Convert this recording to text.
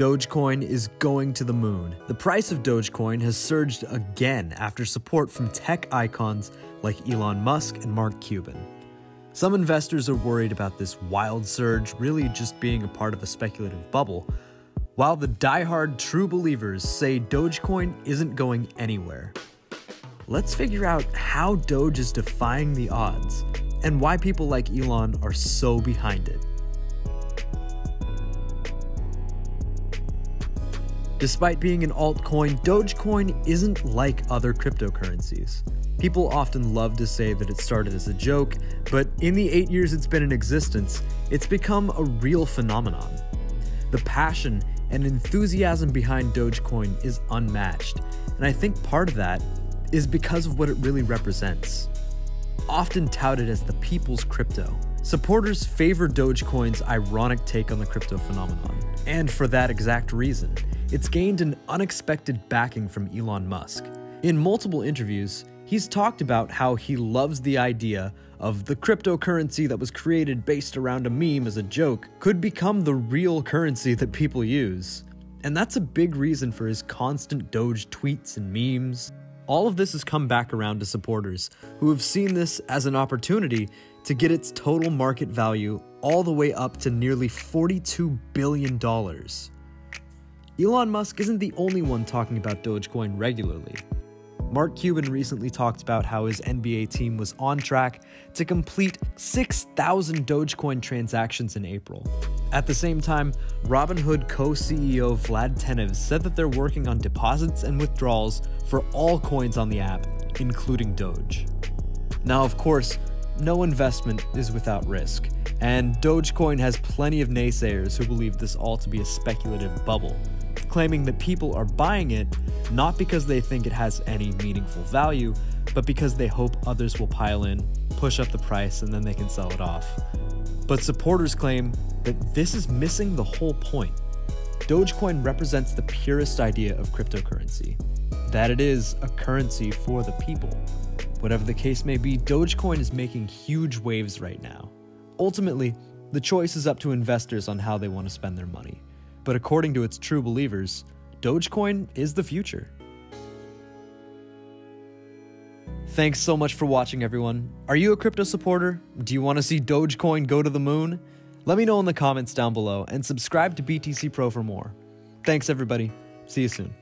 Dogecoin is going to the moon. The price of Dogecoin has surged again after support from tech icons like Elon Musk and Mark Cuban. Some investors are worried about this wild surge really just being a part of a speculative bubble, while the die-hard true believers say Dogecoin isn't going anywhere. Let's figure out how Doge is defying the odds and why people like Elon are so behind it. Despite being an altcoin, Dogecoin isn't like other cryptocurrencies. People often love to say that it started as a joke, but in the eight years it's been in existence, it's become a real phenomenon. The passion and enthusiasm behind Dogecoin is unmatched, and I think part of that is because of what it really represents. Often touted as the people's crypto, supporters favor Dogecoin's ironic take on the crypto phenomenon. And for that exact reason, it's gained an unexpected backing from Elon Musk. In multiple interviews, he's talked about how he loves the idea of the cryptocurrency that was created based around a meme as a joke could become the real currency that people use. And that's a big reason for his constant Doge tweets and memes. All of this has come back around to supporters who have seen this as an opportunity to get its total market value all the way up to nearly $42 billion. Elon Musk isn't the only one talking about Dogecoin regularly. Mark Cuban recently talked about how his NBA team was on track to complete 6,000 Dogecoin transactions in April. At the same time, Robinhood co CEO Vlad Tenev said that they're working on deposits and withdrawals for all coins on the app, including Doge. Now, of course, no investment is without risk, and Dogecoin has plenty of naysayers who believe this all to be a speculative bubble claiming that people are buying it not because they think it has any meaningful value, but because they hope others will pile in, push up the price, and then they can sell it off. But supporters claim that this is missing the whole point. Dogecoin represents the purest idea of cryptocurrency that it is a currency for the people. Whatever the case may be, Dogecoin is making huge waves right now. Ultimately, the choice is up to investors on how they want to spend their money but according to its true believers, Dogecoin is the future. Thanks so much for watching, everyone. Are you a crypto supporter? Do you want to see Dogecoin go to the moon? Let me know in the comments down below and subscribe to BTC Pro for more. Thanks, everybody. See you soon.